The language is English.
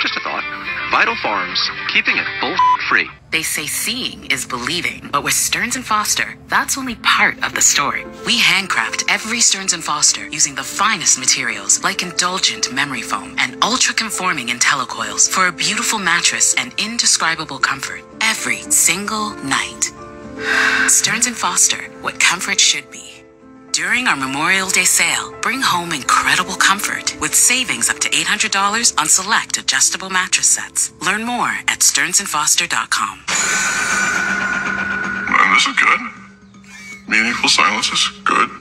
Just a thought. Vital Farms, keeping it bull free. They say seeing is believing, but with Stearns and Foster, that's only part of the story. We handcraft every Stearns and Foster using the finest materials like indulgent memory foam and ultra-conforming IntelliCoils for a beautiful mattress and indescribable comfort every single night. Stearns and Foster, what comfort should be. During our Memorial Day sale, bring home incredible comfort with savings up to $800 on select adjustable mattress sets. Learn more at stearnsandfoster.com. And this is good. Meaningful silence is good.